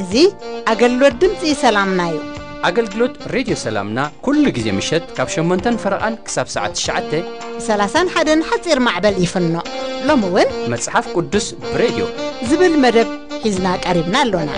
እዚ ኣገልግሎት ድምፂ ሰላምና እዩ ኣገልግሎት ሬድዮ ሰላምና ኩሉ ግዜ ምሸት ካብ 8 ፈረቓን ክሳብ ሰዓት 9 ብ31 ሓፂር ማዕበል ይፍኖ ሎሚ እውን መጽሓፍ ቅዱስ ብሬድዮ ዝብል መደብ ሒዝና ቀሪብና ኣሎና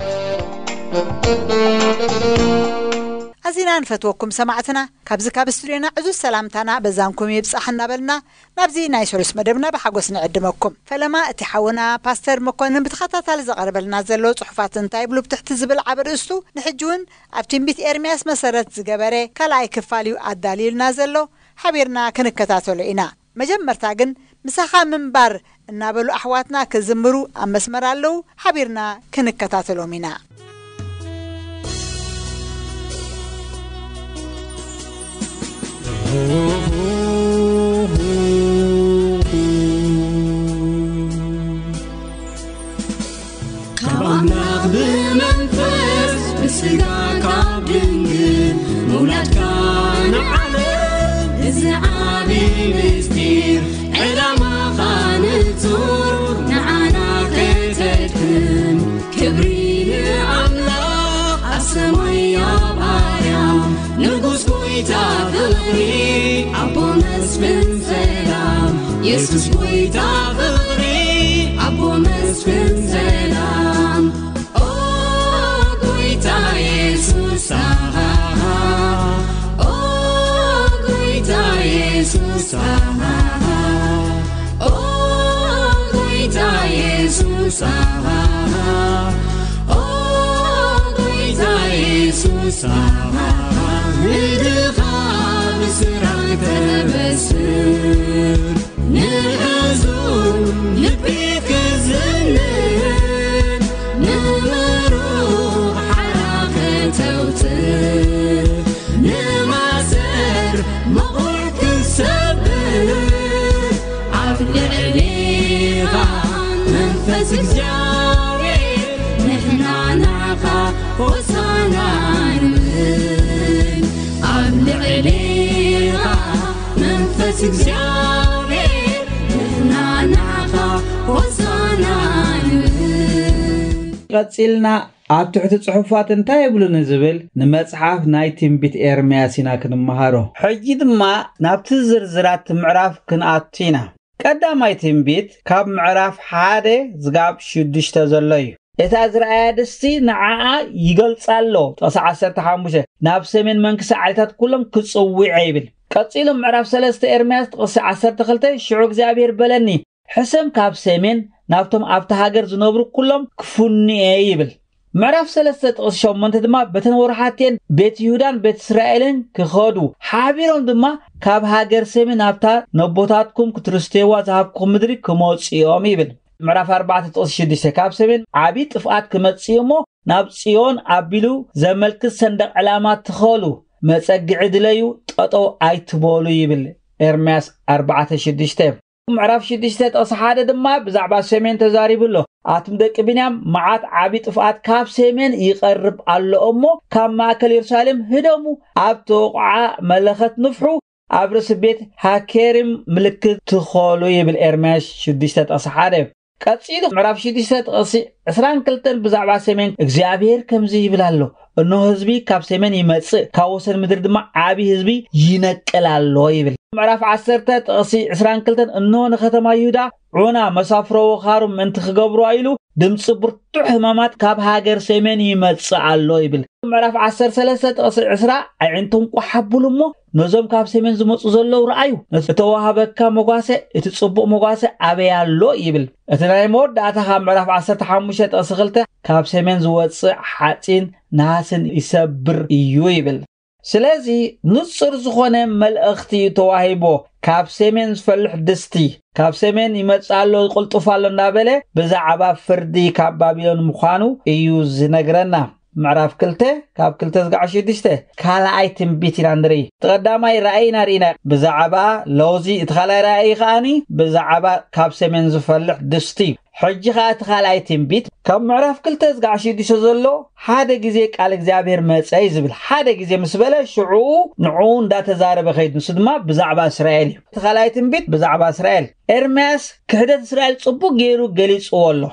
ኣዚና ንፈትወኩም ሰማዕትና ካብዚ ካብ ስቱድዮና ዕዙዝ ሰላምታና በዛንኩም ይብፃሕ እናበልና ናብዚ ናይ ሰሉስ መደብና ብሓጎስ ንዕድመኩም ፈለማ እቲ ሓውና ፓስተር መኮንን ብተኸታታሊ ዘቐርበልና ዘሎ ጽሑፋት እንታይ ብሉ ብትሕቲ ዝብል ዓብ ርእስቱ ንሕጂ እውን ኣብ ትንቢት ኤርምያስ መሰረት ዝገበረ ካልኣይ ክፋል እዩ ኣዳልዩልና ዘሎ ሓቢርና ክንከታተሎ ኢና መጀመርታ ግን ምሳኻ ምንባር እናበሉ ኣሕዋትና ክዝምሩ ኣብ መስመር ኣለዉ ሓቢርና ክንከታተሎም ኢና Oh. ኢየሱስ ጐይታ ፍቕሪ ኣቦ መስፍን ሰላም ኦ ጐይታ የሱስ ኦ ጐይታ የሱስ ኦ ጐይታ የሱስ ኦ ጐይታ የሱስ ንድኻ ምስራቅ ተበስር መንፈስ እግዚኣብሔር ንሕና ናኻ ሆሳና ንብል ኣብ ልዕሊኻ መንፈስ እግዚኣብሔር ንሕና ናኻ ሆሳና ቀፂልና ኣብ ትሕቲ ጽሑፋት እንታይ የብሉ ንዝብል ንመጽሓፍ ናይ ትንቢት ኤርምያስ ኢና ክንመሃሮ። ሕጂ ድማ ናብቲ ዝርዝራት ምዕራፍ ክንኣቱ ኢና ቀዳማይ ትንቢት ካብ ምዕራፍ ሓደ ዝጋብ ሽዱሽተ ዘሎ እዩ። እታ ዝረኣያ ድስቲ ንዓኣ ይገልጻሎ። ጥቕሲ 15 ናብ ሰሜን መንግስቲ ዓሌታት ኩሎም ክጽውዐ ይብል ቀፂሉ ምዕራፍ 3 ኤርምያስ ጥቕሲ 12 ሽዑ እግዚኣብሔር በለኒ። ሕሰም ካብ ሰሜን ናብቶም ኣብቲ ሃገር ዝነብሩ ኩሎም ክፉንየ ይብል ምዕራፍ 3 ጥቕሲ 8 ድማ በተን ወርሓትየን ቤት ይሁዳን ቤት እስራኤልን ክኸዱ። ሓቢሮም ድማ ካብ ሃገር ሰሜን ናብታ ነቦታትኩም ክትርስትዋ ዝሃብኩም ምድሪ ክመፅኦም ይብል። ምዕራፍ 4 ጥቕሲ 6 ካብ ሰሜን ዓብዪ ጥፍኣት ክመጽእ እሞ ናብ ጽዮን ኣቢሉ ዘመልክት ሰንደቕ ዕላማ ትኸሉ መጸግዒ ድለዩ ጠጠው ኣይትበሉ ይብል። ኤርምያስ 4:6 ምዕራፍ 6 ጥቕሲ ሓደ ድማ ብዛዕባ ሰሜን ተዛሪቡ ኣሎ ኣቶም ደቂ ብንያም መዓት ዓብዪ ጥፍኣት ካብ ሰሜን ይቐርብ ኣሎ እሞ ካብ ማእከል የሩሳሌም ህደሙ ኣብ ተወቕዓ መለኸት ንፍሑ ኣብ ርእሲ ቤት ሃኬሪም ምልክት ትኸሉ ይብል ኤርምያስ 6 ጥቕሲ 1 ቀፂሉ ምዕራፍ 6 ጥቕሲ 22 ብዛዕባ ሰሜን እግዚኣብሔር ከምዚ ይብል ኣሎ። እነሆ ህዝቢ ካብ ሰሜን ይመጽእ ካብ ወሰን ምድሪ ድማ ዓብዪ ህዝቢ ይነቅል ኣሎ ይብል። ምዕራፍ 10 ጥቕሲ 22 እነሆ ንከተማ ይሁዳ ዑና መሳፍሮ ወኻሩ ምእንቲ ክገብሩ ኢሉ ድምፂ ብርቱዕ ህማማት ካብ ሃገር ሰሜን ይመጽእ ኣሎ ይብል። ምዕራፍ 13 ጥቕሲ 20 ኣዒንቶም ቋሓብሉ እሞ ነዞም ካብ ሰሜን ዝመፁ ዘለዉ ረኣዩ እተዋሃበካ መጓሰ እቲ ጽቡቕ መጓሰ ኣበይ ኣሎ ይብል። እቲ ናይ መወዳእታ ካብ ምዕራፍ 15 ጥቕሲ 2 ካብ ሰሜን ዝወፅእ ሓፂን ናሃስን ይሰብር እዩ ይብል። ስለዚ ንጹር ዝኾነ መልእኽቲ ተዋሂቦ ካብ ሰሜን ዝፈልሕ ድስቲ ካብ ሰሜን ይመጽእ ኣሎ እናበለ ብዛዕባ ፍርዲ ካብ ባቢሎን ምዃኑ እዩ ዝነግረና። ምዕራፍ 2 ካብ 2 ዝጋዕ 6 ካልኣይ ትንቢት ኢና ንርኢ። ተቐዳማይ ራእይና ርኢና ብዛዕባ ለውዚ እቲ ካልኣይ ራእይ ከዓኒ ብዛዕባ ካብ ሰሜን ዝፈልሕ ድስቲ ሕጂ ከዓ እቲ ካልኣይ ትንቢት ካብ ምዕራፍ ክልተ ዝጋዕ ሽዱሽተ ዘሎ ሓደ ግዜ ቃል እግዚኣብሔር መፀ እዩ ዝብል ሓደ ግዜ ምስ በለ ሽዑኡ ንዕኡ እንዳተዛረበ ከይድ ንሱ ድማ ብዛዕባ እስራኤል እዩ እቲ ካልኣይ ትንቢት ብዛዕባ እስራኤል ኤርምያስ ክሕደት እስራኤል ጽቡቅ ገይሩ ገሊጽዎ ኣሎ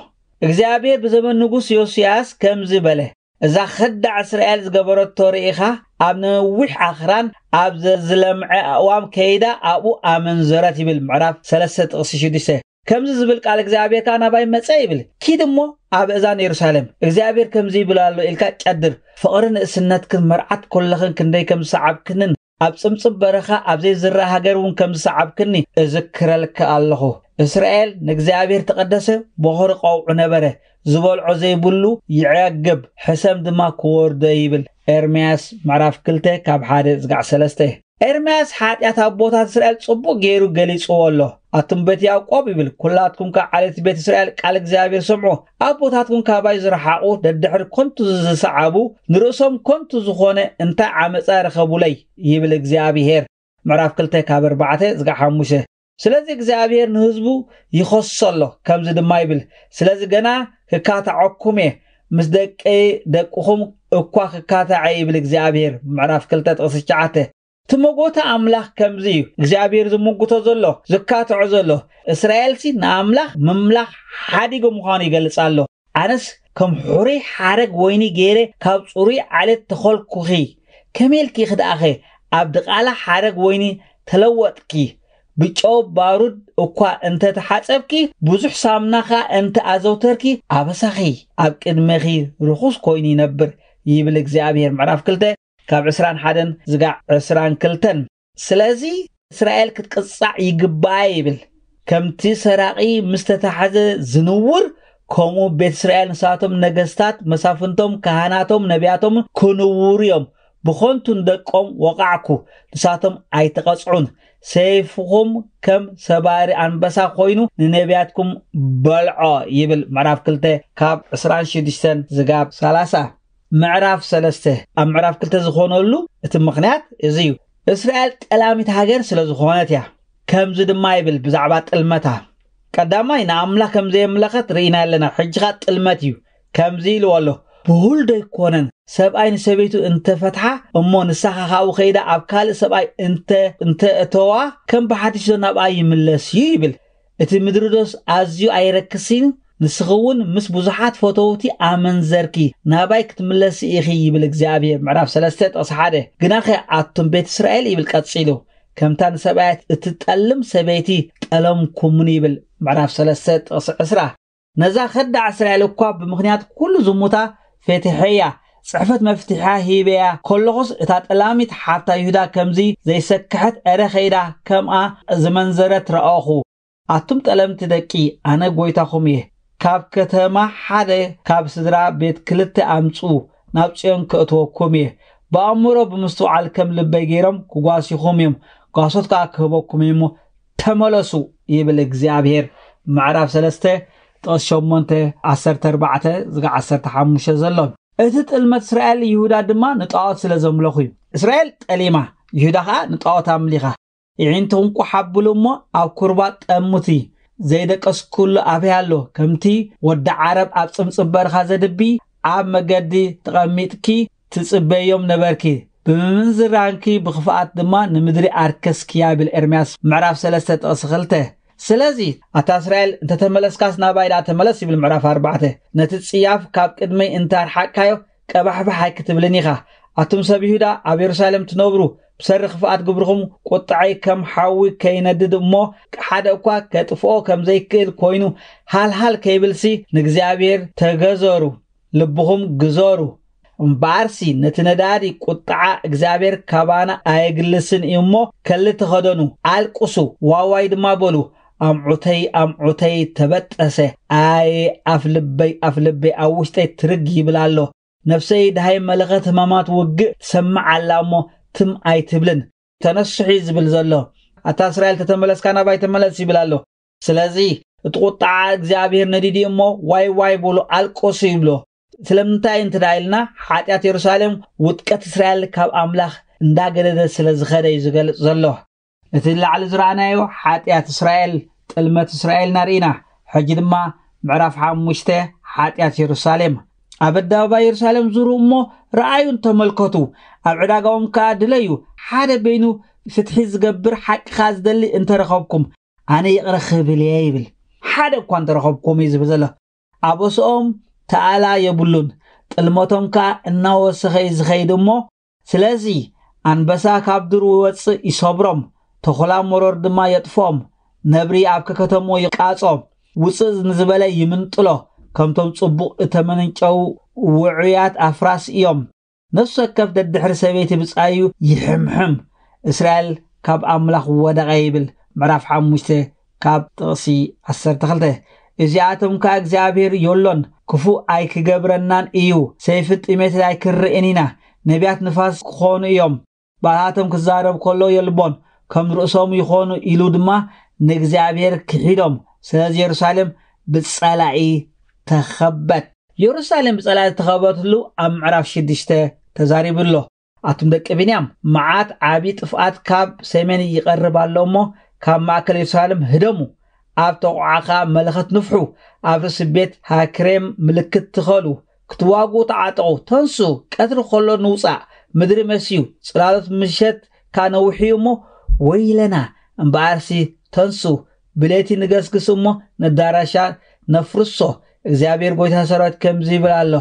እግዚኣብሔር ብዘመን ንጉስ ዮስያስ ከምዚ በለ እዛ ክዳዕ እስራኤል ዝገበረቶ ርኢኻ ኣብ ነዊሕ ኣኽራን ኣብ ዝለምዐ እዋም ከይዳ ኣብኡ ኣመንዘረት ይብል ምዕራፍ 3 ጥቕሲ 6 ከምዚ ዝብል ቃል እግዚኣብሔር ከዓ ናባይ መፀ ይብል። ኪድ እሞ ኣብ እዛን የሩሳሌም እግዚኣብሔር ከምዚ ይብል ኣሎ ኢልካ ጨድር ፍቕሪ ንእስነትክን መርዓት ኮለኽን ክንደይ ከም ዝሰዓብክንን ኣብ ጽምጽም በረኻ ኣብ ዘይዝረአ ሃገር እውን ከም ዝሰዓብክኒ እዝክረልካ ኣለኹ። እስራኤል ንእግዚኣብሔር ተቐደሰ በኽሪ ቀውዑ ነበረ። ዝበልዖ ዘይብሉ ይዕግብ ሕሰም ድማ ክወርዶ ይብል። ኤርምያስ ምዕራፍ 2 ካብ 1 ክሳዕ 3 ኤርምያስ ሓጢኣት ኣቦታት እስራኤል ጽቡቕ ገይሩ ገሊጽዎ ኣሎ። ኣቱም ቤት ያዕቆብ ይብል ኩላትኩም ካብ ዓሌት ቤት እስራኤል ቃል እግዚኣብሔር ስምዑ ኣቦታትኩም ካባይ ዝረሓቑ ደድሕሪ ኮንቱ ዝሰዓቡ ንርእሶም ኮንቱ ዝኾነ እንታይ ዓመፃ ረኸቡለይ ይብል እግዚኣብሔር ምዕራፍ 2 ካብ 4 ዝጋዕ 5 ስለዚ እግዚኣብሔር ንህዝቡ ይኸሶ ኣሎ። ከምዚ ድማ ይብል ስለዚ ገና ክካታዐኩም እየ ምስ ደቂ ደቅኹም እኳ ክካታዐ ይብል እግዚኣብሔር ምዕራፍ 2 ጥቕሲ 9 እቲ መጎታ ኣምላኽ ከምዚ እዩ። እግዚኣብሔር ዝምግቶ ዘሎ ዝካትዖ ዘሎ እስራኤልሲ ንኣምላኽ ምምላኽ ሓዲጎ ምዃኑ ይገልጽ ኣሎ ኣነስ ከም ሕሩይ ሓረግ ወይኒ ገይረ ካብ ጽሩይ ዓለት ተኸልኩኺ ከመይልኪ ክድኣኸ ኣብ ድቓላ ሓረግ ወይኒ ተለወጥኪ ብጨው ባሩድ እኳ እንተ ተሓፀብኪ ብዙሕ ሳምናኻ እንተ ኣዘውተርኪ ኣበሳኺ ኣብ ቅድመኺ ርኹስ ኮይኑ ይነብር ይብል እግዚኣብሔር ምዕራፍ 2 ካብ 21 ዝጋዕ 22 ስለዚ እስራኤል ክትቅጻዕ ይግባአ ይብል። ከምቲ ሰራቒ ምስ ዝንውር ከምኡ ቤት እስራኤል ንሳቶም ነገስታት መሳፍንቶም ካህናቶም ነቢያቶም ክንውሩ እዮም። ብኾንቱ ንደቆም ወቃዕኩ ንሳቶም ኣይተቐጽዑን ሰይፍኹም ከም ሰባሪ ኣንበሳ ኮይኑ ንነቢያትኩም በልዖ ይብል። ምዕራፍ 2 ካብ 26 ዝጋብ 30 ምዕራፍ 3 ኣብ ምዕራፍ 2 ዝኾነሉ እቲ ምኽንያት እዚ እዩ። እስራኤል ጠላሚት ሃገር ስለ ዝኾነት እያ። ከምዚ ድማ ይብል ብዛዕባ ጥልመታ። ቀዳማይ ንኣምላኽ ከም ዘየምለኸት ርኢና ኣለና። ሕጂኻ ጥልመት እዩ። ከምዚ ኢልዎ ኣሎ። ብሁልዶ ኣይኮነን? ሰብኣይ ንሰበይቱ እንተፈትሓ እሞ ንሳኻ ካብኡ ከይዳ ኣብ ካልእ ሰብኣይ እንተእተዋ ከም ብሓቲሾ ናብኣ ይምለስ እዩ ይብል። እቲ ምድሪዶስ ኣዝዩ ኣይረክስን ንስኽውን ምስ ብዙሓት ፈተውቲ ኣመንዘርኪ ናባይ ክትምለስ ኢኺ ይብል እግዚኣብሔር ምዕራፍ 3 ጥቕሲ 1 ግናኸ ኣቱም ቤት እስራኤል ይብል ቀፂሉ ከምታ ንሰብኣያት እትጠልም ሰበይቲ ጠለምኩምን ይብል ምዕራፍ 3 ጥቕሲ 20 ነዛ ኸዳዕ እስራኤል እኳ ብምኽንያት ኩሉ ዝሙታ ፈትሐያ ጽሕፈት መፍትሓ ሂበያ ከለኹስ እታ ጠላሚት ሓፍታ ይሁዳ ከምዚ ዘይሰክሐት ዕረ ኸይዳ ከምኣ ዝመንዘረት ረአኹ ኣቱም ጠለምቲ ደቂ ኣነ ጐይታኹም እየ ካብ ከተማ ሓደ ካብ ስድራ ቤት ክልተ ኣምፁ ናብ ጽዮን ከእትወኩም እየ። ብኣእምሮ ብምስትውዓል ከም ልበይ ገይሮም ክጓሲኹም እዮም። ጓሶት ከዓ ክህበኩም እሞ ተመለሱ ይብል እግዚኣብሔር ምዕራፍ 3 ጥቕስ 8 14 ዝጋ 15 ዘሎ። እቲ ጥልመት እስራኤል ይሁዳ ድማ ንጣዖት ስለ ዘምለኹ እዩ። እስራኤል ጠሊማ ይሁዳ ከዓ ንጣዖት ኣምሊኻ። ይዒንትኹም ሓብሉ እሞ ኣብ ኩርባ ጠሙቲ ዘይደቀስኩሉ ኣበይ ኣሎ ከምቲ ወዲ ዓረብ ኣብ ጽምጽም በረኻ ዘድቢ ኣብ መገዲ ተቐሚጥኪ ትጽበዮም ነበርኪ ብምምንዝራንኪ ብኽፍኣት ድማ ንምድሪ ኣርከስኪያ ብል ኤርምያስ ምዕራፍ 3 ጥቕሲ 2 ስለዚ ኣታ እስራኤል እንተተመለስካስ ናባይዳ ተመለስ ይብል ምዕራፍ 4 ነቲ ጽያፍ ካብ ቅድመይ እንታርሓቅካዮ ቀባሕባሕ ኣይክትብልን ኢኻ ኣቱም ሰብ ይሁዳ ኣብ የሩሳሌም ትነብሩ ብሰሪ ክፍኣት ግብርኹም ቁጣዓይ ከም ሓዊ ከይነድድ እሞ ሓደ እኳ ከጥፍኦ ከም ዘይክእል ኮይኑ ሃልሃል ከይብልሲ ንእግዚኣብሔር ተገዘሩ ልብኹም ግዘሩ። እምበኣርሲ ነቲ ነዳዲ ቁጣዓ እግዚአብሔር ካባና ኣየግልስን እዩ እሞ ከሊ ተኸደኑ ዋዋይ ድማ በሉ። ኣምዑተይ ኣምዑተይ ተበጠሰ ኣየ ኣፍ ልበይ ኣፍ ልበይ ኣብ ውሽጠይ ትርግ ይብል ኣሎ። ነፍሰይ ድሃይ መለኸት ህማማት ውግእ ትሰምዕ ኣላ እሞ ትም ኣይትብልን ተነስሒ ዝብል ዘሎ ኣታ እስራኤል ተተመለስካ ናባይ ተመለስ ይብል ኣሎ። ስለዚ እቲ ቁጣዓ እግዚኣብሔር ነዲዲ እሞ ዋይ ዋይ ብሎ ኣልቆሱ ይብሎ። ስለምንታይ እንትዳ ኢልና ሓጢኣት የሩሳሌም ውጥቀት እስራኤል ካብ ኣምላኽ እንዳገደደ ስለ ዝኸደ እዩ ዝገልጽ ዘሎ። እቲ ላዕሊ ዝረኣናዮ ሓጢኣት እስራኤል ጥልመት እስራኤል ናርኢና። ሕጂ ድማ ምዕራፍ ሓሙሽተ ሓጢኣት የሩሳሌም ኣብ ኣደባባይ የሩሳሌም ዙሩ እሞ ረኣዩን ተመልከቱ። ኣብ ዕዳጋኦም ከዓ ድለዩ። ሓደ በይኑ ፍትሒ ዝገብር ሓቂኻ ዝደሊ እንተረኸብኩም ኣነ ይቕረ ክብል እየ ይብል። ሓደ እኳ እንተረኸብኩም እዩ ዝብል ዘሎ። ኣብ ተኣላ የብሉን። ጥልመቶም ከዓ እናወሰኸ እዩ ዝኸይድ እሞ ስለዚ ኣንበሳ ካብ ድሩ ይወፅእ ይሰብሮም ተኾላ መሮር ድማ የጥፍኦም ነብሪ ኣብ ከከተሞ ይቃጾም ውፅእ ንዝበለ ይምንጥሎ ከምቶም ጽቡቕ እተመንጨው ውዑያት ኣፍራስ እዮም ነፍሲ ወከፍ ደድሕሪ ሰበይቲ ብጻዩ ይሕምሕም እስራኤል ካብ ኣምላኽ ወደቐ ይብል ምዕራፍ ሓሙሽተ ካብ ጥቕሲ 12 እዚኣቶም ከዓ እግዚኣብሔር የሎን ክፉእ ኣይክገብረናን እዩ ሰይፊ ጥሜት ኣይክርአን ኢና ነቢያት ንፋስ ክኾኑ እዮም ባእታቶም ክዛረብ ከሎ የልቦን ከም ርእሶም ይኾኑ ኢሉ ድማ ንእግዚኣብሔር ክሒዶም ስለዚ የሩሳሌም ብጸላኢ ተኸበት። የሩሳሌም ብጸላኢ ዝተኸበትሉ ኣብ ምዕራፍ ሽዱሽተ ተዛሪቡ ኣሎ ኣቶም ደቂ ቢንያም መዓት ዓብዪ ጥፍኣት ካብ ሰሜን ይቐርብ ኣሎ እሞ ካብ ማእከል የሩሳሌም ህደሙ። ኣብ ተቑዓኻ መለኸት ንፍሑ ኣብ ርእሲ ቤት ሃክሬም ምልክት ትኸሉ ክትዋግኡ ተዓጠቑ ተንሱ ቀትሪ ከሎ ንውፃእ ምድሪ መስዩ ጽላሎት ምሸት ካ ነውሕዩ እሞ ወይለና እምበኣርሲ ተንሱ። ብሌቲ ንገስግስ እሞ ነዳራሻ ነፍርሶ እግዚኣብሔር ጎይታ ሰራዊት ከምዚ ይብል ኣሎ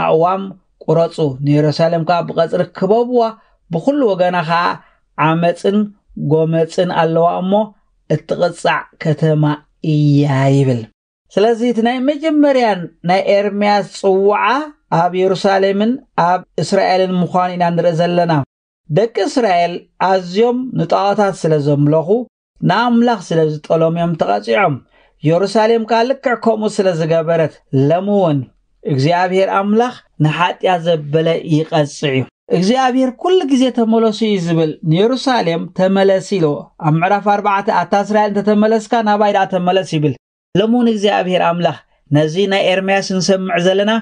ኣዕዋም ቁረፁ ንየሩሳሌም ከዓ ብቐፅሪ ክበብዋ ብኩሉ ወገና ከዓ ዓመፅን ጎመፅን ኣለዋ እሞ እትቕጻዕ ከተማ እያ ይብል። ስለዚ እቲ ናይ መጀመርያ ናይ ኤርምያስ ጽዋዓ ኣብ የሩሳሌምን ኣብ እስራኤልን ምዃኑ ኢና ንርኢ ዘለና። ደቂ እስራኤል ኣዝዮም ንጣዖታት ስለ ዘምለኹ ንኣምላኽ ስለ ዝጠሎም እዮም ተቐፂዖም የሩሳሌም ከዓ ልክዕ ከምኡ ስለ ዝገበረት እውን እግዚኣብሔር ኣምላኽ ንሓጢያ ዘበለ ይቐጽዕ እዩ። እግዚኣብሔር ኩሉ ግዜ ተመለሱ እዩ ዝብል ንየሩሳሌም ተመለስ ኢሎ ኣብ ምዕራፍ ኣርባዕተ ኣታ እስራኤል እንተተመለስካ ናባይ ደኣ ተመለስ ይብል። ሎሚ እውን እግዚኣብሔር ኣምላኽ ነዚ ናይ ኤርምያስ ንሰምዕ ዘለና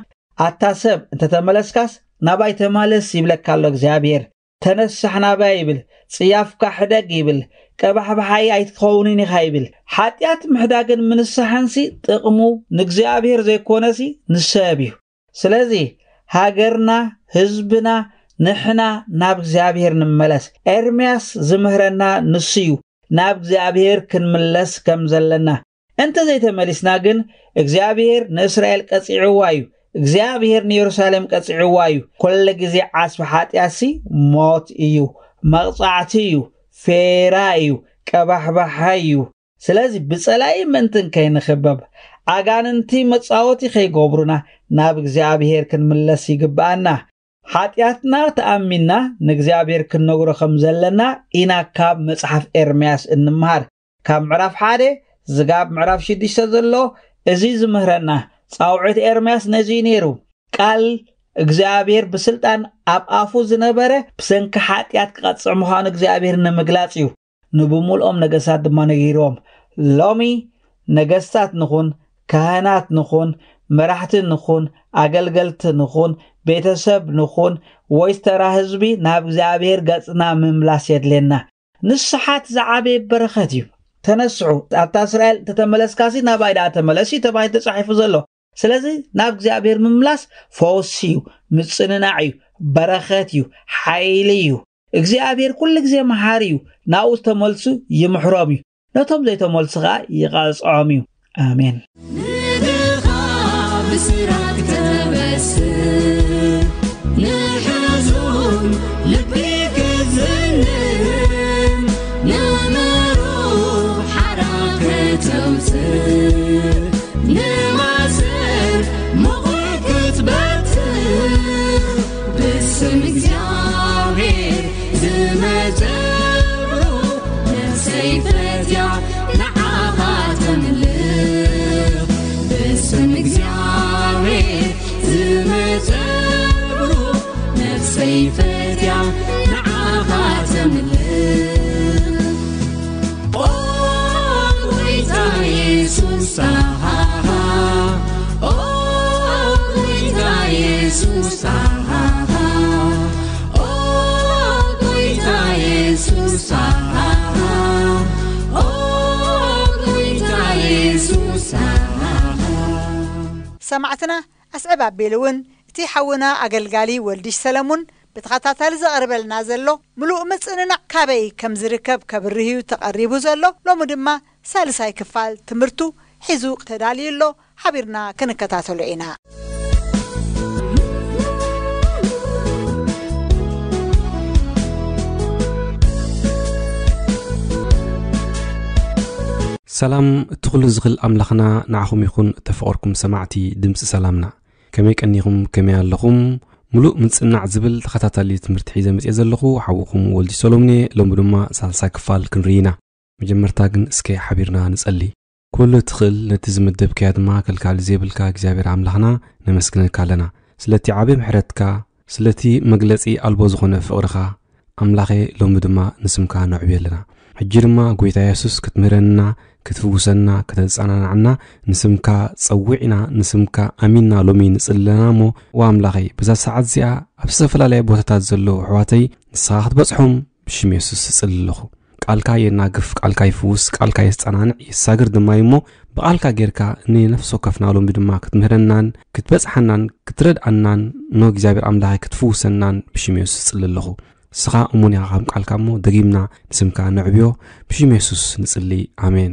ኣታ ሰብ እንተተመለስካስ ናባይ ተመለስ ይብለካ ኣሎ እግዚኣብሔር ተነሳሕ ናባይ ይብል ጽያፍካ ሕደግ ይብል ቀባሕባሓይ ኣይትኸውንን ኢኻ ይብል። ሓጢኣት ምሕዳግን ምንስሓንሲ ጥቕሙ ንእግዚኣብሔር ዘይኮነሲ ንሰብ እዩ። ስለዚ ሃገርና ህዝብና ንሕና ናብ እግዚኣብሔር ንመለስ። ኤርምያስ ዝምህረና ንሱ እዩ። ናብ እግዚኣብሔር ክንምለስ ከም ዘለና። እንተዘይተመሊስና ግን እግዚኣብሔር ንእስራኤል ቀፂዕዋ እዩ እግዚኣብሔር ንየሩሳሌም ቀፂዕዋ እዩ። ኩሉ ግዜ ዓስቢ ሓጢኣሲ ሞት እዩ መቕፃዕቲ እዩ ፌራ እዩ ቀባሕባሓ እዩ። ስለዚ ብጸላኢ ምእንትን ከይንኽበብ ኣጋንንቲ መጻወቲ ከይገብሩና ናብ እግዚኣብሔር ክንምለስ ይግብኣና ሓጢኣትና ተኣሚንና ንእግዚኣብሔር ክንነግሮ ከም ዘለና ኢና ካብ መፅሓፍ ኤርምያስ እንምሃር ካብ ምዕራፍ ሓደ ዝጋብ ምዕራፍ ሽዱሽተ ዘሎ እዚ ዝምህረና ፃውዒት ኤርምያስ ነዚ ነይሩ። ቃል እግዚኣብሔር ብስልጣን ኣብ ኣፉ ዝነበረ ብሰንኪ ሓጢኣት ክቐፅዕ ምዃኑ እግዚኣብሔር ንምግላፅ እዩ። ንብሙልኦም ነገስታት ድማ ነጊርዎም ሎሚ ነገስታት ንኹን ካህናት ንኹን መራሕቲ ንኹን ኣገልገልቲ ንኹን ቤተሰብ ንኹን ወይ ዝተራ ህዝቢ ናብ እግዚኣብሔር ገጽና ምምላስ የድልየና። ንስሓት ዝዓበየ በረኸት እዩ። ተነስዑ ኣብታ እስራኤል እንተተመለስካሲ ናባይ ደኣ ተመለሲ ተባሂሉ ተጻሒፉ ዘሎ ስለዚ ናብ እግዚኣብሔር ምምላስ ፈውሲ እዩ ምፅንናዕ እዩ በረኸት እዩ ሓይሊ እዩ። እግዚኣብሔር ኩሉ ግዜ መሃሪ እዩ ናብኡ ዝተመልሱ ይምሕሮም እዩ። ነቶም ዘይተመልሱ ከዓ ይቐፅዖም እዩ። ኣሜን ንድኻ ብስራት ሰማዕትና ኣስዕብ ኣቢሉ እውን እቲ ሓውና ኣገልጋሊ ወልዲሽ ሰለሙን ብተኸታታሊ ዘቕርበልና ዘሎ ምሉእ ምጽንናዕ ካበይ ከም ዝርከብ ከብርህዩ ተቐሪቡ ዘሎ ሎሚ ድማ ሳልሳይ ክፋል ትምህርቱ ሒዙ ተዳልዩሎ ሓቢርና ክንከታተሎ ኢና ሰላም እትኽእሉ ዝኽእል ኣምላኽና ንዓኹም ይኹን እተፈቐርኩም ሰማዕቲ ድምፂ ሰላምና ከመይ ቀኒኹም ከመይ ኣለኹም ሙሉእ ምጽናዕ ዝብል ተኸታታሊ ትምህርቲ ሒዘ መፅአ ዘለኹ ሓዊኹም ወልዲ ሰሎምኔ ሎሚ ድማ ሳልሳይ ክፋል ክንርኢ ኢና መጀመርታ ግን እስከ ሓቢርና ንጸሊ ኩሉ ትኽእል ነቲ ዝምደብከያ ድማ ከልካሊ ዘየብልካ እግዚኣብሔር ኣምላኽና ነመስግነካ ኣለና ስለቲ ዓበይ ምሕረትካ ስለቲ መግለጺ ኣልቦ ዝኾነ ፍቕርኻ ኣምላኸ ሎሚ ድማ ንስምካ ነዕብዮ ኣለና ሕጂ ድማ ጐይታ የሱስ ክትምህረና ክትፍውሰና ከተጸናናዕና ንስምካ ጸዊዕና ንስምካ ኣሚንና ሎሚ ንጽልለና እሞ ዋ ኣምላኸይ በዛ ሰዓት እዚኣ ኣብ ዝተፈላለየ ቦታታት ዘለዉ ኣሕዋተይ ንስኻ ክትበጽሖም ብሽም የሱስ እጽሊ ኣለኹ ቃልካ የናግፍ ቃልካ ይፍውስ ቃልካ የስጸናንዕ የሳግር ድማ እሞ ብቓልካ ጌርካ ንነፍሶ ከፍና ሎሚ ድማ ክትምህረናን ክትበጽሓናን ክትረድኣናን ኖ እግዚኣብሔር ኣምላኸይ ክትፍውሰናን ብሽም የሱስ እጽሊ ኣለኹ ንስኻ እሙን ኢኻ ከም ቃልካ እሞ ደጊምና ንስምካ ነዕብዮ ብሽም የሱስ ንጽሊ። ኣሜን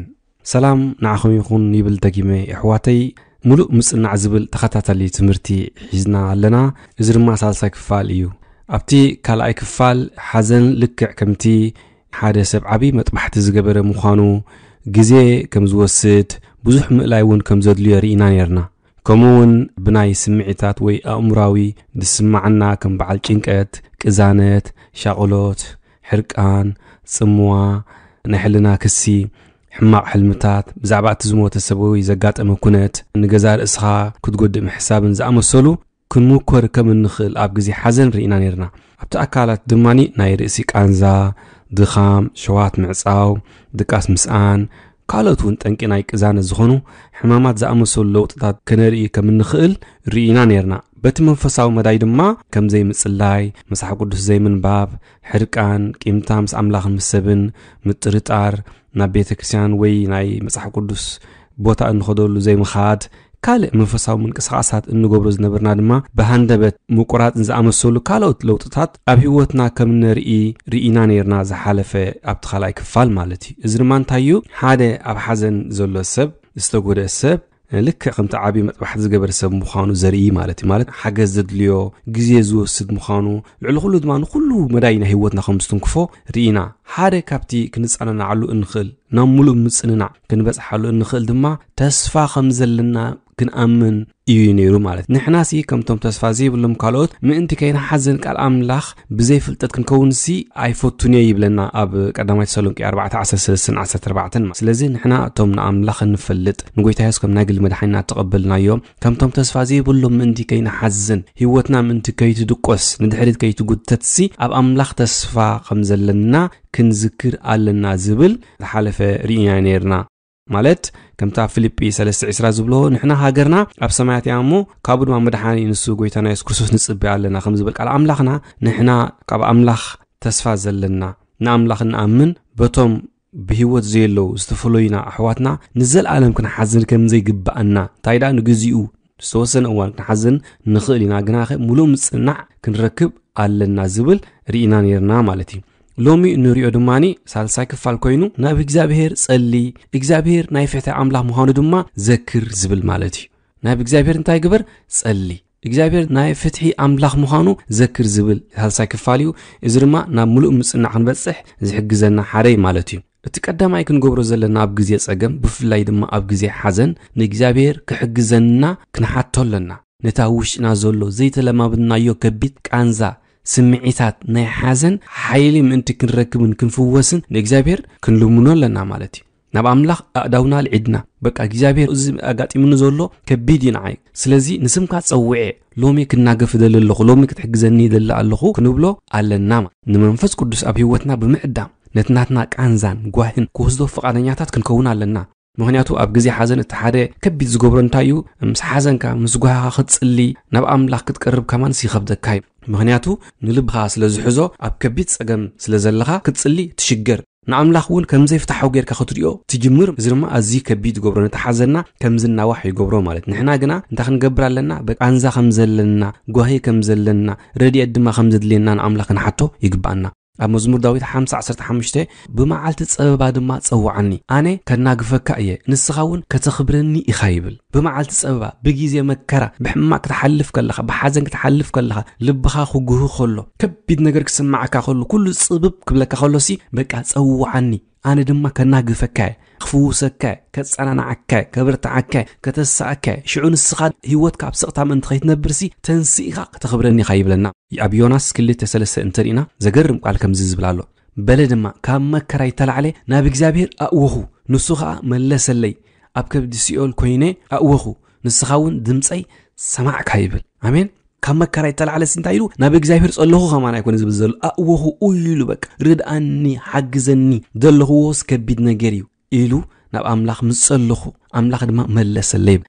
ሰላም ንዓኸም ይኹን ይብል ደጊመ ኣሕዋተይ ሙሉእ ምጽናዕ ዝብል ተኸታታሊ ትምህርቲ ሒዝና ኣለና እዚ ድማ ሳልሳይ ክፋል እዩ ኣብቲ ካልኣይ ክፋል ሓዘን ልክዕ ከምቲ ሓደ ሰብ ዓብዪ መጥባሕቲ ዝገበረ ምዃኑ ግዜ ከም ዝወስድ ብዙሕ ምእላይ እውን ከም ዘድልዮ ርኢና ነርና ከምኡ እውን ብናይ ስምዒታት ወይ ኣእምራዊ ዝስማዓና ከም በዓል ጭንቀት ቅዛነት ሻቕሎት ሕርቃን ጽምዋ ናይ ሕልና ክሲ ሕማቕ ሕልምታት ብዛዕባ እቲ ዝሞተ ሰብ ወይ ዘጋጠመ ኩነት ንገዛ ርእስኻ ክትጐድእ ምሕሳብን ዝኣመሰሉ ክንምኮር ከም እንኽእል ኣብ ግዜ ሓዘን ርኢና ነርና ኣብቲ ኣካላት ድማኒ ናይ ርእሲ ቃንዛ ድኻም ሸዋት ምዕጻው ድቃስ ምስኣን ካልኦት እውን ጠንቂ ናይ ቅዛነት ዝኾኑ ሕማማት ዝኣመሰሉ ለውጥታት ከነርኢ ከም እንኽእል ርኢና ነርና በቲ መንፈሳዊ መዳይ ድማ ከም ዘይምጽላይ መጽሓፍ ቅዱስ ዘይምንባብ ሕርቃን ቂምታ ምስ ኣምላኽን ምስ ሰብን ምጥርጣር ናብ ቤተ ክርስትያን ወይ ናይ መጽሓፍ ቅዱስ ቦታ እንኸደሉ ዘይምኻድ ካልእ መንፈሳዊ ምንቅስቓሳት እንገብሮ ዝነበርና ድማ ብሃንደበት ምቁራፅን ዝኣመሰሉ ካልኦት ለውጥታት ኣብ ህይወትና ከም ነርኢ ርኢና ነርና ዝሓለፈ ኣብቲ ካልኣይ ክፋል ማለት እዩ። እዚ ድማ እንታይ እዩ? ሓደ ኣብ ሓዘን ዘሎ ሰብ ዝተጎደአ ሰብ ልክዕ ከምቲ ዓብዪ መጥባሕቲ ዝገበረ ሰብ ምዃኑ ዘርኢ ማለት እዩ ማለት ሓገዝ ዘድልዮ ግዜ ዝወስድ ምዃኑ ልዕሊ ኩሉ ድማ ንኩሉ መዳይ ናይ ህይወትና ከም ዝትንክፎ ርኢና ሓደ ካብቲ ክንጸናናዓሉ እንኽእል ናብ ሙሉእ ምጽንናዕ ክንበጽሓሉ እንኽእል ድማ ተስፋ ከም ዘለና ክንኣምን እዩ ነይሩ ማለት ንሕናሲ ከምቶም ተስፋ ዘይብሎም ካልኦት ምእንቲ ከይናሓዝን ቃል ኣምላኽ ብዘይ ፍልጠት ክንከውን ሲ ኣይፈቱን እየ ይብለና ኣብ ቀዳማይ ተሰሎንቄ 414 ስለዚ ንሕና እቶም ንኣምላኽ እንፈልጥ ንጎይታ የሱስ ከም ናይ ግሊ መድሓኒና ተቐበልናዮም ከምቶም ተስፋ ዘይብሎም ምእንቲ ከይናሓዝን ሂወትና ምእንቲ ከይትድቆስ ንድሕሪት ከይትጉተት ሲ ኣብ ኣምላኽ ተስፋ ከም ዘለና ክንዝክር ኣለና ዝብል ዝሓለፈ ርኢና ነርና ማለት ከምታ ፊልጲ 320 ዝብሎ ንሕና ሃገርና ኣብ ሰማያት እያ እሞ ካብኡ ድማ መድሓኒ ንሱ ጎይታና የሱስ ክርስቶስ ንጽበ ኣለና ከም ዝብል ቃል ኣምላኽና ንሕና ካብ ኣምላኽ ተስፋ ዘለና ንኣምላኽ ንኣምን በቶም ብሂወት ዘየለዉ ዝተፈለዩና ኣሕዋትና ንዘለኣለም ክንሓዝን ከም ዘይግባአና እንታይ ዳ ንግዚኡ ዝተወሰነ እዋን ክንሓዝን ንኽእል ኢና ግናኸ ሙሉእ ምጽናዕ ክንረክብ ኣለና ዝብል ርኢና ነርና ማለት እዩ ሎሚ እንሪኦ ድማኒ ሳልሳይ ክፋል ኮይኑ ናብ እግዚኣብሔር ጸሊ እግዚኣብሔር ናይ ፍትሒ ኣምላኽ ምዃኑ ድማ ዘክር ዝብል ማለት እዩ። ናብ እግዚኣብሔር እንታይ ግበር? ጸሊ። እግዚኣብሔር ናይ ፍትሒ ኣምላኽ ምዃኑ ዘክር ዝብል ሳልሳይ ክፋል እዩ። እዚ ድማ ናብ ሙሉእ ምጽናዕ ክንበጽሕ ዝሕግዘና ሓደ ማለት እዩ። እቲ ቀዳማይ ክንገብሮ ዘለና ኣብ ግዜ ጸገም ብፍላይ ድማ ኣብ ግዜ ሓዘን ንእግዚኣብሔር ክሕግዘና ክንሓቶ ኣለና ነታ ውሽጥና ዘሎ ዘይተለማምድናዮ ከቢድ ቃንዛ ስምዒታት ናይ ሓዘን ሓይሊ ምእንቲ ክንረክብን ክንፍወስን ንእግዚኣብሔር ክንልምኖ ኣለና ማለት እዩ። ናብ ኣምላኽ ኣእዳውና ልዒድና። በቃ እግዚኣብሔር እዚ ኣጋጢሙኒ ዘሎ ከቢድ እዩ። ንዓይ ስለዚ ንስምካ ፀውዐ ሎሚ ክናገፍ ደሊ ኣለኹ ሎሚ ክትሕግዘኒ ደሊ ኣለኹ ክንብሎ ኣለና ንመንፈስ ቅዱስ ኣብ ሂወትና ብምዕዳም ነቲ ናትና ቃንዛን ጓህን ክወስዶ ፈቓደኛታት ክንከውን ኣለና ምክንያቱ ኣብ ግዜ ሓዘን እቲ ሓደ ከቢድ ዝገብሮ እንታይ እዩ ምስ ሓዘንካ ምስ ጓህኻ ክትጽሊ ናብ ኣምላኽ ክትቀርብ ከማንስ ይኸብደካ እዩ ምክንያቱ ንልብኻ ስለ ዝሕዞ ኣብ ከቢድ ጸገም ስለ ዘለኻ ክትጽሊ ትሽገር ንኣምላኽ እውን ከምዘይ ፍትሓዊ ጌርካ ክትሪኦ ትጅምር እዚ ድማ ኣዝዩ ከቢድ ይገብሮ ነቲ ሓዘና ከም ዝናዋሕ ይገብሮ ማለት ንሕና ግና እንታይ ክንገብር ኣለና በቃንዛ ከም ዘለና ጓሂ ከም ዘለና ረድኤት ድማ ከም ዘድልየና ንኣምላኽ ክንሓቶ ይግባአና ኣብ መዝሙር ዳዊት 5015 ብመዓልቲ ፀበባ ድማ ፀዋዓኒ ኣነ ከናግፈካ እየ ንስኻ እውን ከተኽብረኒ ኢኻ ይብል ብመዓልቲ ፀበባ ብግዜ መከራ ብሕማቅ ክትሓልፍ ከለኻ ብሓዘን ክትሓልፍ ከለኻ ልብኻ ክጉህ ከሎ ከቢድ ነገር ክስማዓካ ከሎ ኩሉ ፅብብ ክብለካ ከሎሲ በቃ ፀዋዓኒ ኣነ ድማ ከናግፈካ እየ ክፍውሰካ እየ ከፀናንዓካ እየ ከብርትዓካ እየ ከተሳእካ እየ ሽዑ ንስኻ ሂወትካ ኣብ ስቕታ ምእንቲ ከይትነብርሲ ተንስኢኻ ከተኽብረኒ ኢኻ ይብለና ኣብ ዮናስ 2 እንተሪእና ዘገርም ቃል ከምዚ ዝብል ኣሎ በለ ድማ ካብ መከራ ይተላዕለ ናብ እግዚኣብሔር ኣእወኹ ንሱ ከዓ መለሰለይ ኣብ ከብዲ ሲኦል ኮይነ ኣእወኹ ንስኻ እውን ድምፀይ ሰማዕካ ይብል ኣሜን ካብ መከራ ይተላዕለሲ እንታይ ኢሉ ናብ እግዚኣብሔር ፀለኹ ከማን ኣይኮነ ዝብል ዘሎ ኣእወኹ ኢሉ በቃ ርድኣኒ ሓግዘኒ ዘለኽዎስ ከቢድ ነገር እዩ ኢሉ ናብ ኣምላኽ ምስ ፀለኹ ኣምላኽ ድማ መለሰለ ይብል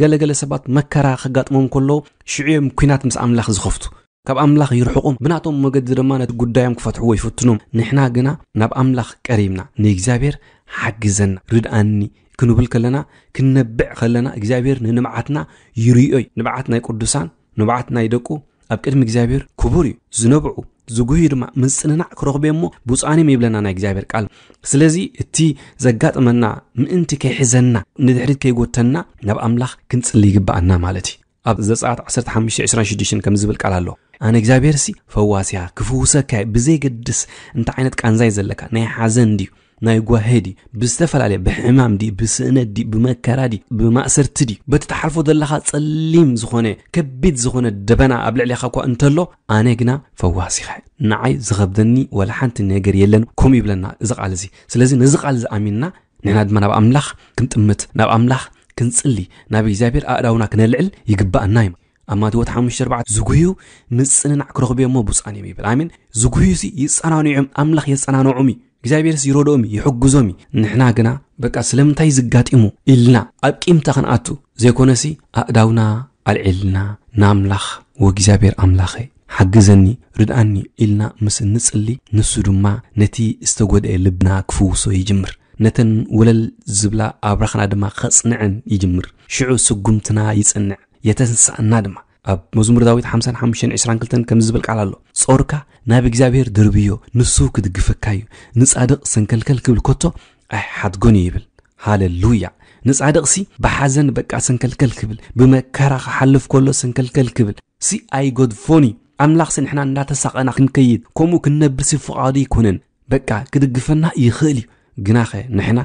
ገለገለ ሰባት መከራ ከጋጥሞም ከለዉ ሽዑ እዮም ኩናት ምስ ኣምላኽ ዝኸፍቱ ካብ ኣምላኽ ይርሕቑም ብናቶም መገዲ ድማ ነቲ ጉዳዮም ክፈትሕዎ ይፍትኖም ንሕና ግና ናብ ኣምላኽ ቀሪብና ንእግዚኣብሔር ሓግዘና ርድኣኒ ክንብል ከለና ክንነብዕ ከለና እግዚኣብሔር ንንብዓትና ይርዮይ ንብዓት ናይ ቅዱሳን ንብዓት ናይ ደቁ ኣብ ቅድሚ እግዚኣብሔር ክቡር እዩ ዝነብዑ ዝጉሂ ድማ ምፅንናዕ ክረኽበ እሞ ብፃንም ይብለና ናይ እግዚኣብሔር ቃል። ስለዚ እቲ ዘጋጥመና ምእንቲ ከይሕዘና ንድሕሪት ከይጎተና ናብ ኣምላኽ ክንፅሊ ይግባአና ማለት እዩ። ኣብ ዘፃት 1526 ከም ዝብል ቃል ኣሎ። ኣነ እግዚኣብሔር ሲ ፈዋሲያ ክፍውሰካ ብዘይገድስ እንታይ ዓይነት ቃንዛይ ዘለካ? ናይ ሓዘን ድዩ ናይ ጓሄ ዲ ብዝተፈላለየ ብሕማም ዲ ብስእነት ዲ ብመከራ ዲ ብማእሰርቲ ዲ በቲ ተሓልፎ ዘለኻ ጸሊም ዝኾነ ከቢድ ዝኾነ ደበና ኣብ ልዕሊኻ እኳ እንተሎ ኣነ ግና ፈዋሲኻ ንዓይ ዝኸብደኒ ወላ ሓንቲ ነገር የለን ከምኡ ይብለና እዚ ቃል እዚ ስለዚ ነዚ ቃል ዝኣሚንና ንሕና ድማ ናብ ኣምላኽ ክንጥምት ናብ ኣምላኽ ክንጽሊ ናብ እግዚኣብሔር ኣእዳውና ክነልዕል ይግባአና እዩ ኣብ ማቴዎት 5 ዝጉህዩ ምፅንናዕ ክረኽብዮ እሞ ብፃን እዮም ይብል ኣሜን ዝጉህዩ ሲ ይጸናንዖም ኣምላኽ የጸናንዖም እዩ እግዚኣብሔርስ ይረድኦም ይሕግዞም ንሕና ግና በቃ ስለምንታይ ዝጋጢሙ ኢልና ኣብ ቂምታ ክንኣቱ ዘይኮነሲ ኣእዳውና ኣልዒልና ንኣምላኽ ወእግዚኣብሔር ኣምላኸ ሓግዘኒ ርድኣኒ ኢልና ምስ ንጽሊ ንሱ ድማ ነቲ ዝተጐድአ ልብና ክፍውሶ ይጅምር። ነተን ወለል ዝብላ ኣብራኽና ድማ ኸጽንዕን ይጅምር። ሽዑ ስጉምትና ይጽንዕ። የተንሳእና ድማ ኣብ መዝሙር ዳዊት 5522 ከም ዝብል ቃል ኣሎ ጾርካ ናብ እግዚኣብሔር ድርብዮ ንሱ ክድግፈካ እዩ ንጻድቕ ሰንከልከል ክብል ከቶ ኣይሓድጎን እዩ ይብል ሃሌሉያ ንጻድቕ ሲ ብሓዘን በቃ ሰንከልከል ክብል ብመከራ ክሓልፍ ከሎ ሰንከልከል ክብል ሲ ኣይጐድፎን እዩ ኣምላኽ ሲ ንሕና እንዳተሳቐና ክንከይድ ከምኡ ክንነብር ሲ ፍቓዱ ይኮነን በቃ ክድግፈና ይኽእል እዩ ግናኸ ንሕና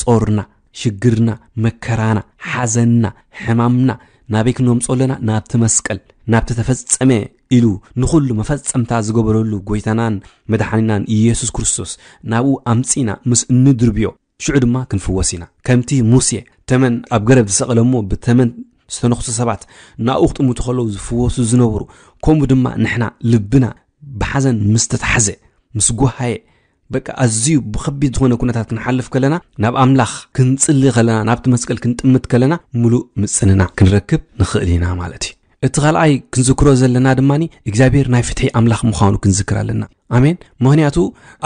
ጾርና ሽግርና መከራና ሓዘንና ሕማምና ናበይ ክንወምፆ ኣለና ናብቲ መስቀል ናብቲ ተፈጸመ ኢሉ ንኹሉ መፈጸምታ ዝገበረሉ ጎይታናን መድሓኒናን ኢየሱስ ክርስቶስ ናብኡ ኣምፂና ምስ እንድርብዮ ሽዑ ድማ ክንፍወስ ኢና ከምቲ ሙሴ ተመን ኣብ ገረብ ዝሰቐለ እሞ ብተመን ዝተነኽሱ ሰባት ናብኡ ክጥምቱ ከለዉ ዝፍወሱ ዝነበሩ ከምኡ ድማ ንሕና ልብና ብሓዘን ምስ ተታሕዘ ምስ ጓሃየ በቃ ኣዝዩ ብከቢድ ዝኾነ ኩነታት ክንሓልፍ ከለና ናብ ኣምላኽ ክንጽሊ ከለና ናብቲ መስቀል ክንጥምት ከለና ሙሉእ ምፅንና ክንረክብ ንኽእል ኢና ማለት እዩ እቲ ካልኣይ ክንዝክሮ ዘለና ድማኒ እግዚኣብሔር ናይ ፍትሒ ኣምላኽ ምዃኑ ክንዝክር ኣለና ኣሜን ምክንያቱ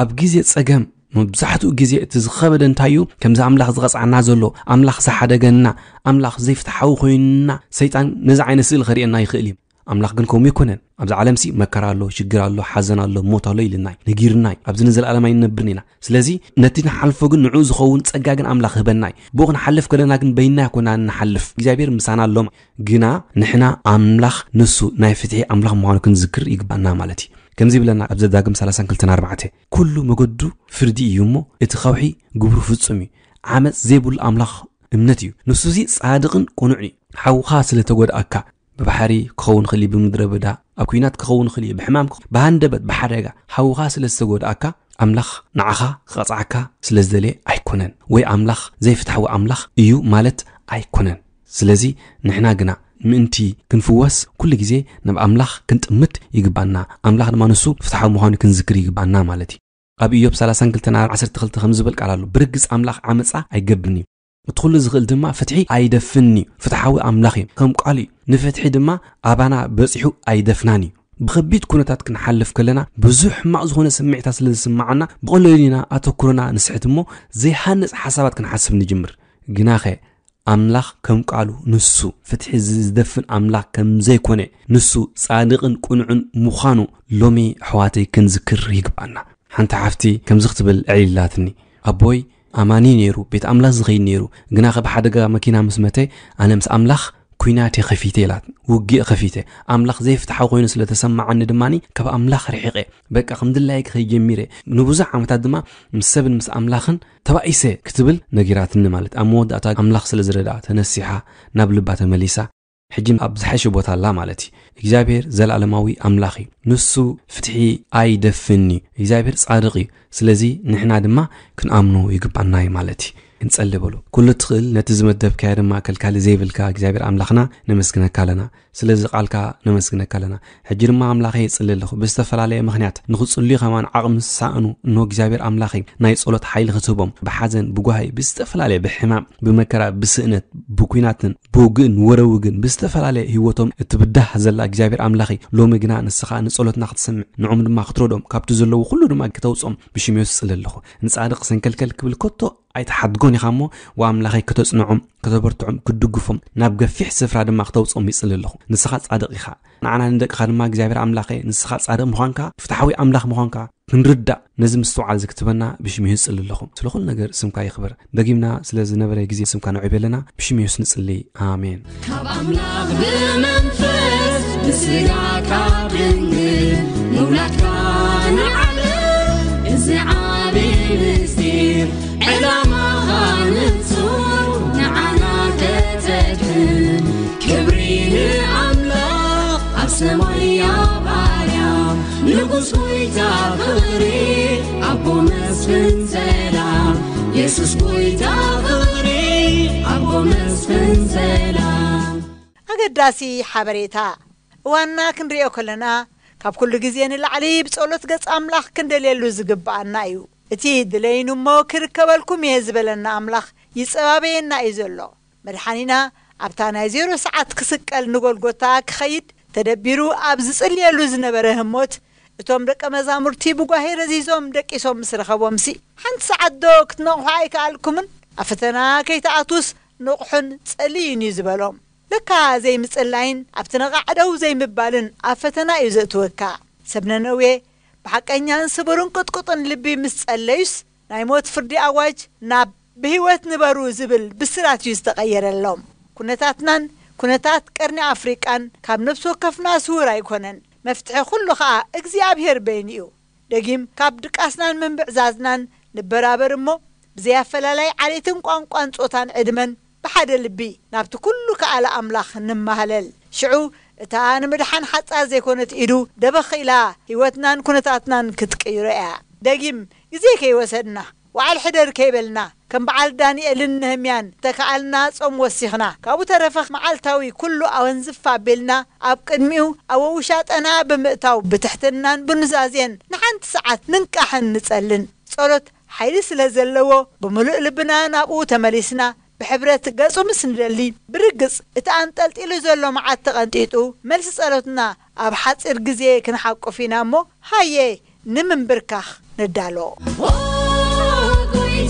ኣብ ግዜ ፀገም መብዛሕትኡ ግዜ እቲ ዝኸበደ እንታይ እዩ ከምዚ ኣምላኽ ዝቐፅዓና ዘሎ ኣምላኽ ዝሓደገና ኣምላኽ ዘይፍትሓዊ ኮይኑና ሰይጣን ነዚ ዓይነት ስእሊ ከርእየና ይኽእል እዩ ኣምላኽ ግን ከምኡ ይኮነን ኣብዚ ዓለም ሲ መከራ ኣሎ ሽግር ኣሎ ሓዘን ኣሎ ሞት ኣሎ ኢልናይ ነጊርናይ ኣብዚ ንዘለኣለማ ይነብርን ኢና። ስለዚ ነቲ ንሓልፎ ግን ንዑ ዝኸውን ፀጋ ግን ኣምላኽ ህበናይ። ብኡ ክንሓልፍ ከለና ግን በይና ኮና ንሓልፍ። እግዚኣብሔር ምሳና ኣሎም። ግና ንሕና ኣምላኽ ንሱ ናይ ፍትሒ ኣምላኽ ምዃኑ ክንዝክር ይግባአና ማለት እዩ። ከምዚ ይብለና ኣብ ዘዳግም 324 ኩሉ መገዱ ፍርዲ እዩ እሞ እቲ ኸውሒ ግብሩ ፍጹም እዩ። ዓመፅ ዘይብሉ ኣምላኽ እምነት እዩ። ንሱ እዚ ጻድቕን ቁኑዕ እዩ። ሓውኻ ስለ ተጐድኣካ ብባሕሪ ክኸውን ክእል ብምድረ በዳ ኣብ ኩናት ክኸውን ክእል እዩ ብሕማም ብሃንደበት ብሓደጋ ሓውኻ ስለ ዝተጎድኣካ ኣምላኽ ንዓኻ ክቐፅዓካ ስለ ዝደለየ ኣይኮነን ወይ ኣምላኽ ዘይፍትሓዊ ኣምላኽ እዩ ማለት ኣይኮነን ስለዚ ንሕና ግና ምእንቲ ክንፍወስ ኩሉ ግዜ ናብ ኣምላኽ ክንጥምት ይግባአና ኣምላኽ ድማ ንሱ ፍትሓዊ ምዃኑ ክንዝክር ይግባአና ማለት እዩ ኣብ ኢዮብ 32 ከም ዝብል ቃል ኣሎ ብርግፅ ኣምላኽ ዓመፃ ኣይገብርን እዩ እቲ ኩሉ ዝኽእል ድማ ፍትሒ ኣይደፍን እዩ ፍትሓዊ ኣምላኽ እዩ ከም ቃል እዩ ንፍትሒ ድማ ኣባና በፂሑ ኣይደፍናን እዩ ብከቢድ ኩነታት ክንሓልፍ ከለና ብዙሕ ሕማቕ ዝኾነ ስምዒታት ስለ ዝስማዓና ብቐለሉ ኢና ኣተኩሮና ንስሕት እሞ ዘይሃንፅ ሓሳባት ክንሓስብ ንጅምር ግናኸ ኣምላኽ ከም ቃሉ ንሱ ፍትሒ ዝደፍን ኣምላኽ ከም ዘይኮነ ንሱ ጻድቕን ቁኑዕን ምዃኑ ሎሚ ኣሕዋተይ ክንዝክር ይግባአና ሓንቲ ሓፍቲ ከምዚ ክትብል ዕሊላትኒ ኣቦይ ኣማኒ ነይሩ ቤት ኣምላኽ ዝኸይድ ነይሩ ግና ኸ ብሓደጋ መኪና ምስ መተይ ኣነ ምስ ኣምላኽ ኩናት ከፊተ ኢላት ውጊእ ከፊተ ኣምላኽ ዘይፍትሓ ኮይኑ ስለ ተሰማዓኒ ድማኒ ካብ ኣምላኽ ርሒቐ በቃ ከምድላይ ክኸይ ጀሚረ ንብዙሕ ዓመታት ድማ ምስ ሰብን ምስ ኣምላኽን ተባኢሰ ክትብል ነጊራትኒ ማለት ኣብ መወዳእታ ኣምላኽ ስለ ዝረዳኣ ተነሲሓ ናብ ልባ ተመሊሳ ሕጂ ኣብ ዝሓሸ ቦታ ኣላ ማለት እዩ እግዚኣብሔር ዘለኣለማዊ ኣምላኽ እዩ ንሱ ፍትሒ ኣይደፍኒ እግዚኣብሔር ጻድቕ እዩ ስለዚ ንሕና ድማ ክንኣምኖ ይግባአና እዩ ማለት እዩ ክንጸሊ በሎ ኩሉ ትኽእል ነቲ ዝመደብካያ ድማ ከልካሊ ዘይብልካ እግዚኣብሔር ኣምላኽና ነመስግነካ ኣለና ስለዚ ቓልካ ነመስግነካ ኣለና ሕጂ ድማ ኣምላኸ የጽሊ ኣለኹ ብዝተፈላለየ ምኽንያት ንኽጽልዩ ኸማን ዓቕሚ ዝሰኣኑ እንሆ እግዚኣብሔር ኣምላኸ ናይ ጸሎት ሓይሊ ክትህቦም ብሓዘን ብጓሂ ብዝተፈላለየ ብሕማም ብመከራ ብስእነት ብኩናትን ብውግእን ወረውግን ብዝተፈላለየ ህይወቶም እትብዳህ ዘላ እግዚኣብሔር ኣምላኸ ሎሚ ግና ንስኻ ንጸሎትና ክትሰምዕ ንዖም ድማ ክትረዶም ካብቲ ዘለዉ ኩሉ ድማ ክተውፅኦም ብሽምዮ ዝጽሊ ኣለኹ ንጻድቕ ሰንከልከል ክብል ከቶ ኣይተሓድጎን ኢኻ እሞ ወኣምላኸይ ከተጽንዖም ከተበርትዖም ክድግፎም ናብ ገፊሕ ስፍራ ድማ ክተውፅኦም ይጽሊ ኣለኹ ንስኻ ጻድቕ ኢኻ። ንዓና ንደቅኻ ድማ እግዚኣብሔር ኣምላኸ ንስኻ ጻድቕ ምዃንካ ፍትሓዊ ኣምላኽ ምዃንካ ክንርዳእ ነዚ ምስትውዓል ዝክትበና ብሽምዮ ዝጽሊ ኣለኹ ስለ ኩሉ ነገር ስምካ ይኽበር። ደጊምና ስለ ዝነበረ ግዜ ስምካ ንዕብ ኣለና ብሽምዮስ ንጽሊ ኣሜን። ካብ ኣምላኽ ብመንፈስ ብስጋካ ድንግል ጎይታ ፍቕሪ ኣቦ መስፍን ሰላም የሱስ ጎይታ ፍቕሪ ኣቦ መስፍን ሰላም ኣገዳሲ ሓበሬታ እዋንና ክንሪኦ ከለና ካብ ኩሉ ግዜ ንላዕሊ ብጸሎት ገጽ ኣምላኽ ክንደልየሉ ዝግብኣና እዩ። እቲ ድለይኑ እሞ ክርከበልኩም እየ ዝበለና ኣምላኽ ይጸባበየና እዩ ዘሎ። መድሓኒና ኣብታ ናይ ዜሮ ሰዓት ክስቀል ንጐልጎታ ክኸይድ ተደቢሩ ኣብ ዝጽልየሉ ዝነበረ ህሞት እቶም ደቀ መዛሙርቲ ብጓሂ ረዚዞም ደቂሶም ምስ ረኸቦም ሲ ሓንቲ ሰዓት ዶ ክትነቕሑ ኣይከኣልኩምን ኣብ ፈተና ከይተኣቱስ ንቑሑን ጸልዩን እዩ ዝበሎም ልካ ዘይምጽላይን ኣብቲ ነቓዕደው ዘይምባልን ኣብ ፈተና እዩ ዘእትወካ ሰብ ነነዌ ብሓቀኛን ስቡርን ቅጥቅጥን ልቢ ምስ ጸለዩስ ናይ ሞት ፍርዲ ኣዋጅ ናብ ብህይወት ንበሩ ዝብል ብስራት እዩ ዝተቐየረሎም ኩነታትናን ኩነታት ቀርኒ ኣፍሪቃን ካብ ነፍሲ ወከፍና ስውር ኣይኮነን መፍትሒ ኩሉ ኸዓ እግዚኣብሔር በይኒ እዩ። ደጊም ካብ ድቃስናን ምንብዕዛዝናን ንበራበር እሞ ብዘያፈላላይ ዓሌትን ቋንቋን ጾታን ዕድመን ብሓደ ልቢ ናብቲ ኩሉ ከኣለ ኣምላኽ ንማህለል። ሽዑ እታ ንምድሓን ሓጻር ዘይኮነት ኢዱ ደበኺ ኢላ ህይወትናን ኩነታትናን ክትቅይሮ እያ። ደጊም ግዜ ከይወሰድና ዋዕል ሕደር ከይበልና ከም በዓል ዳንኤልን ነህምያን ተከኣልና ጾም ወሲኽና ካብኡ ተረፈ መዓልታዊ ኩሉ ኣወንዝፋ ኣቢልና ኣብ ቅድሚኡ ኣብ ውሻጠና ብምእታው ብትሕትናን ብኑዛዝን ንሓንቲ ሰዓት ንንቃሕን ንጸልን ጸሎት ሓይሊ ስለ ዘለዎ ብምሉእ ልብና ናብኡ ተመሊስና ብሕብረት ገጹ ምስ ንደሊ ብርግጽ እቲ ኣንጠልጢሉ ዘሎ መዓት ተቐንጢጡ መልሲ ጸሎትና ኣብ ሓፂር ግዜ ክንሓቁፍ ኢና እሞ ሃየ ንምንብርካኽ ንዳሎ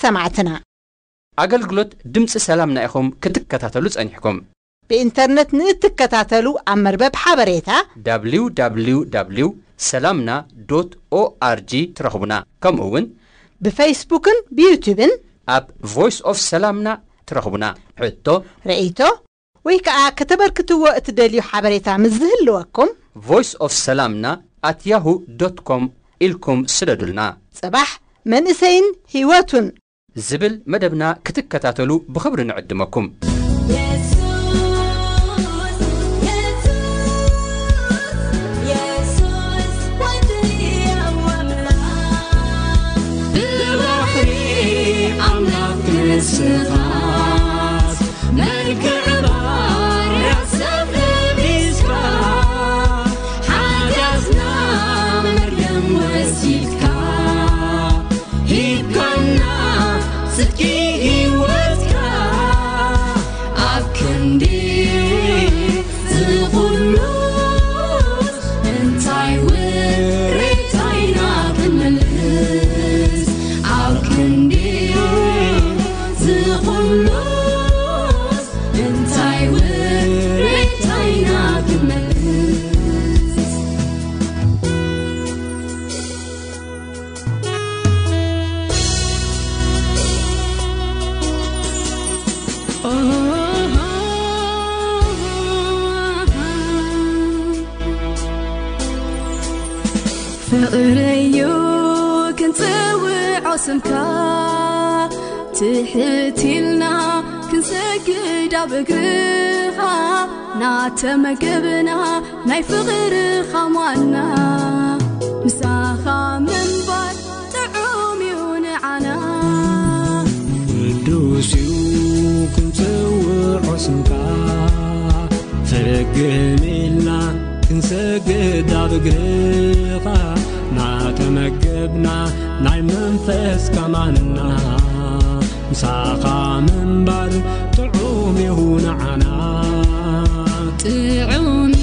ሰማዕትና። ኣገልግሎት ድምፂ ሰላምና ኢኹም ክትከታተሉ ጸኒሕኩም። ብኢንተርነት ንእትከታተሉ ኣብ መርበብ ሓበሬታ www ሰላምና ORG ትረኽቡና። ከምኡ እውን ብፌስቡክን ብዩቱብን ኣብ Voice of ሰላምና ትረኽቡና። ሕቶ ርኢቶ ወይ ከዓ ከተበርክትዎ እትደልዩ ሓበሬታ ምስ ዝህልወኩም Voice of ሰላምና at Yahoo ዶት ኮም ኢልኩም ስደዱልና። ጽባሕ መንእሰይን ህይወቱን ዝብል መደብና ክትከታተሉ ብኽብሪ ንዕድመኩም ናተመገብና ናይ ፍቕርኻ ማና ምሳኻ ምንባር ጥዑም እዩ ንዓና ቅዱስ እዩ ክንፅውዖ ስምካ ፈግም ኢልና ክንሰግድ ኣብ እግርኻ ናተመገብና ናይ መንፈስካ ማንና ምሳኻ ምንባር يطيعون